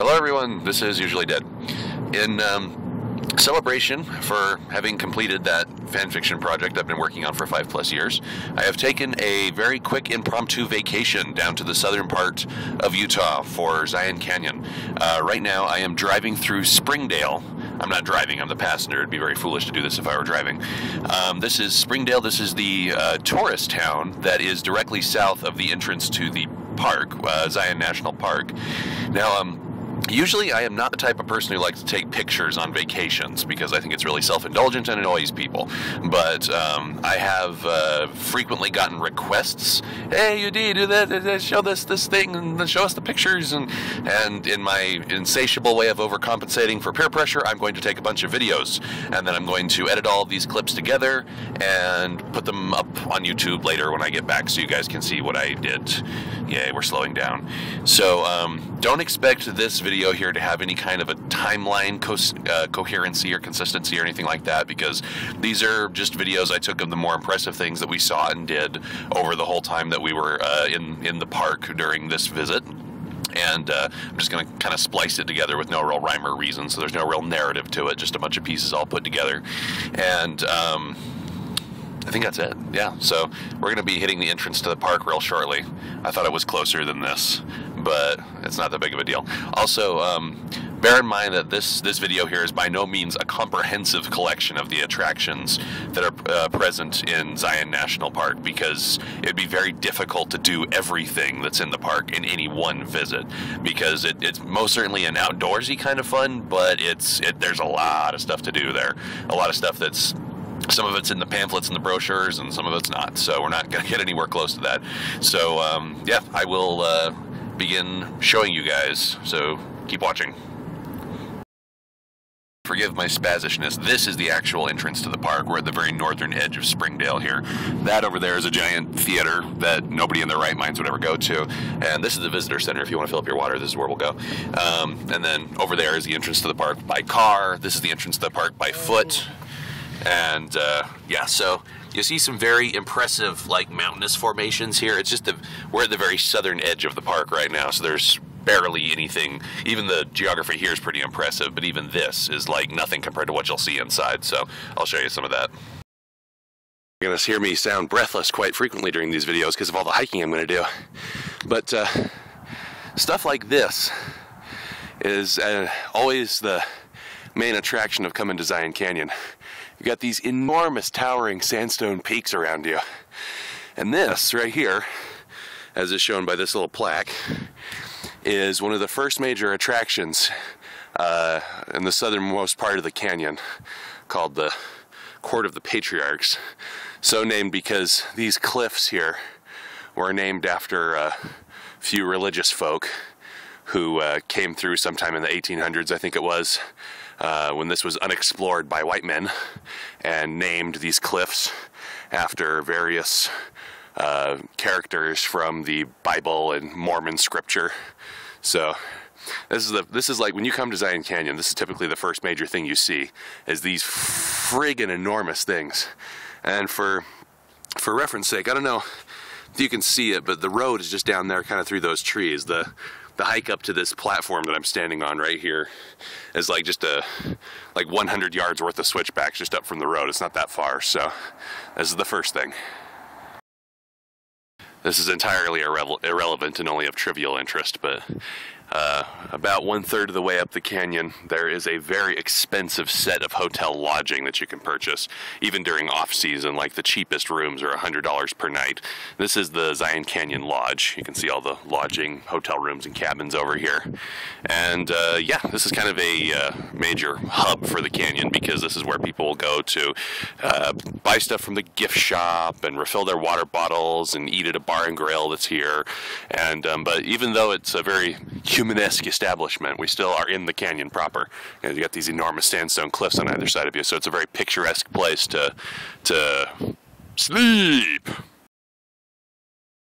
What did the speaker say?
Hello everyone, this is Usually Dead. In um, celebration for having completed that fanfiction project I've been working on for five plus years, I have taken a very quick impromptu vacation down to the southern part of Utah for Zion Canyon. Uh, right now I am driving through Springdale. I'm not driving, I'm the passenger. It'd be very foolish to do this if I were driving. Um, this is Springdale, this is the uh, tourist town that is directly south of the entrance to the park, uh, Zion National Park. Now, um, Usually, I am not the type of person who likes to take pictures on vacations because I think it's really self indulgent and annoys people. But um, I have uh, frequently gotten requests hey, you do that, show this this thing and show us the pictures. And, and in my insatiable way of overcompensating for peer pressure, I'm going to take a bunch of videos and then I'm going to edit all of these clips together and put them up on YouTube later when I get back so you guys can see what I did. Yay, we're slowing down. So um, don't expect this video video here to have any kind of a timeline co uh, coherency or consistency or anything like that because these are just videos I took of the more impressive things that we saw and did over the whole time that we were uh, in, in the park during this visit and uh, I'm just going to kind of splice it together with no real rhyme or reason, so there's no real narrative to it, just a bunch of pieces all put together. And um, I think that's it. Yeah, so we're going to be hitting the entrance to the park real shortly. I thought it was closer than this but it's not that big of a deal. Also, um, bear in mind that this this video here is by no means a comprehensive collection of the attractions that are uh, present in Zion National Park because it'd be very difficult to do everything that's in the park in any one visit because it, it's most certainly an outdoorsy kind of fun, but it's it, there's a lot of stuff to do there, a lot of stuff that's some of it's in the pamphlets and the brochures, and some of it's not. So we're not going to get anywhere close to that. So um, yeah, I will. Uh, begin showing you guys, so keep watching. Forgive my spazishness. This is the actual entrance to the park. We're at the very northern edge of Springdale here. That over there is a giant theater that nobody in their right minds would ever go to. And this is the visitor center. If you want to fill up your water, this is where we'll go. Um, and then over there is the entrance to the park by car. This is the entrance to the park by foot. And uh, yeah, so you see some very impressive like mountainous formations here. It's just the we're at the very southern edge of the park right now, so there's barely anything. Even the geography here is pretty impressive, but even this is like nothing compared to what you'll see inside. So I'll show you some of that. You're going to hear me sound breathless quite frequently during these videos because of all the hiking I'm going to do. But uh, stuff like this is uh, always the main attraction of coming to Zion Canyon. You've got these enormous towering sandstone peaks around you. And this right here, as is shown by this little plaque, is one of the first major attractions uh, in the southernmost part of the canyon called the Court of the Patriarchs. So named because these cliffs here were named after a few religious folk who uh, came through sometime in the 1800s, I think it was, uh, when this was unexplored by white men and named these cliffs after various uh, characters from the Bible and Mormon scripture. So this is the this is like when you come to Zion Canyon. This is typically the first major thing you see is these friggin' enormous things. And for for reference sake, I don't know if you can see it, but the road is just down there, kind of through those trees. The the hike up to this platform that I'm standing on right here is like just a like 100 yards worth of switchbacks just up from the road. It's not that far, so this is the first thing. This is entirely irre irrelevant and only of trivial interest, but uh, about one third of the way up the canyon, there is a very expensive set of hotel lodging that you can purchase, even during off season. Like the cheapest rooms are $100 per night. This is the Zion Canyon Lodge. You can see all the lodging, hotel rooms, and cabins over here. And uh, yeah, this is kind of a uh, major hub for the canyon because this is where people will go to uh, buy stuff from the gift shop and refill their water bottles and eat at a bar and grill that's here. And um, but even though it's a very humanesque establishment. We still are in the canyon proper. You, know, you got these enormous sandstone cliffs on either side of you, so it's a very picturesque place to to sleep.